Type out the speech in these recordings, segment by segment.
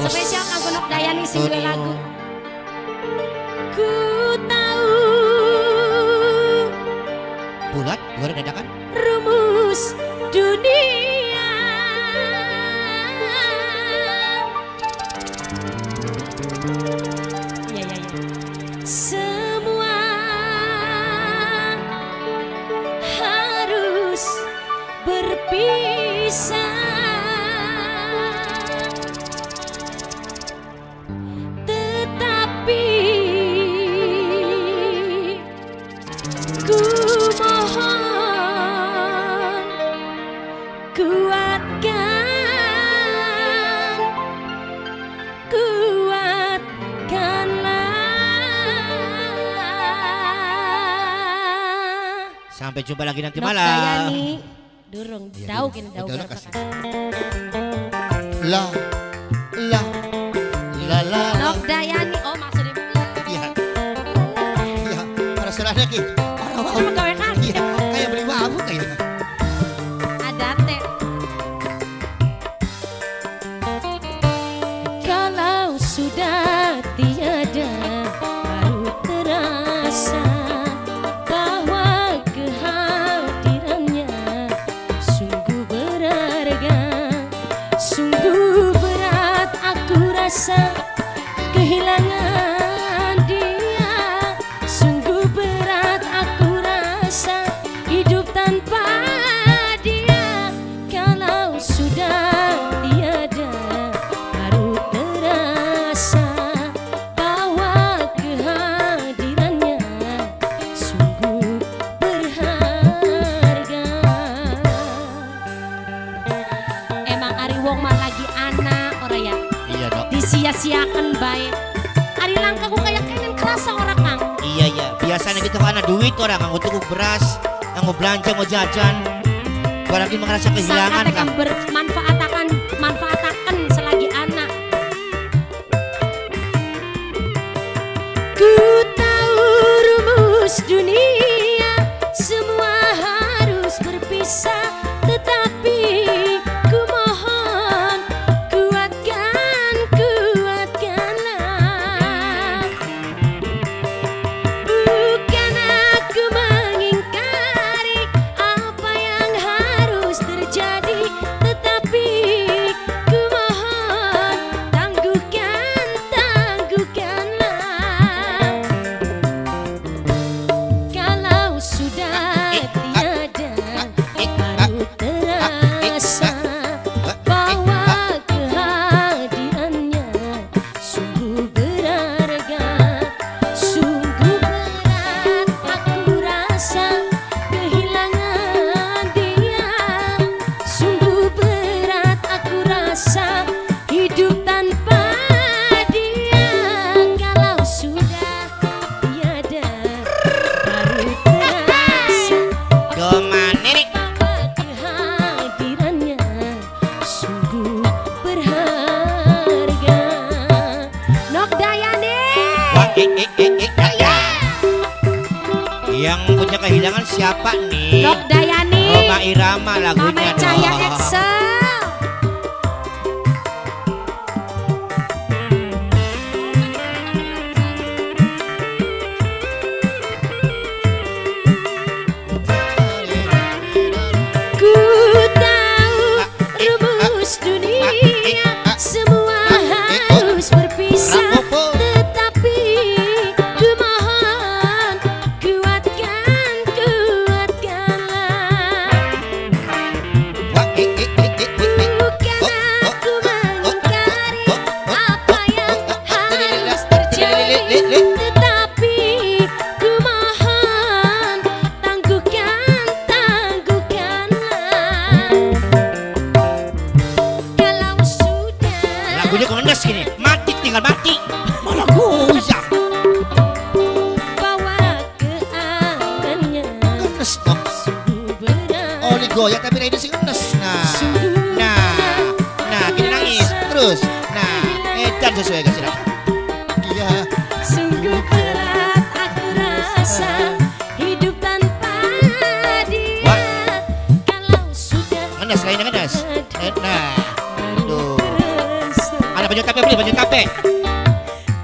Spesial kanggo Nok Dayani sing duwe lagu. Ku tahu Bulat, goreng dadakan. rumus dunia Ya ya ya kuatkan kuatkanlah Sampai jumpa lagi nanti Nok malam. Dayani durung Iya, tahu dulu. kini tahu Betul, kena kasih. kata. La, la, kehilangan disia-siakan baik Ari langka ku kayak kenen kerasa orang kang Iya iya. Biasanya gitu kan ada duit orang nganggo tuku beras, nganggo belanja mau jajan. Barangkali merasa kehilangan kang. Punya kehilangan siapa nih? Nok Dayani Roma Irama lagunya Mama Cahaya dong. Excel Gini, mati tinggal mati. Malah goyang. bawa keangannya Ngenes dong. Sungguh berat Oh, ini goyang tapi ini sih ngenes. Nah, nah, nah, gini nangis terus. Nah, edan sesuai Iya. Sungguh berat aku rasa. Kalau sudah Ngenes, lainnya ngenes. Eh, Nah, Tuh. Baju tapi beli baju kafe.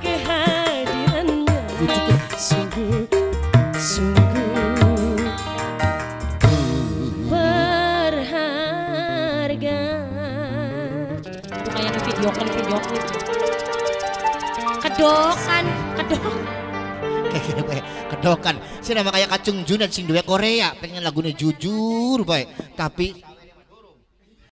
Kehadirannya sungguh sungguh berharga. Video klip video klip. Kedokan, kedok. Kedokan. Si nama kayak Kacung Jun dan sing duwe Korea. Pengen lagunya jujur bae. Tapi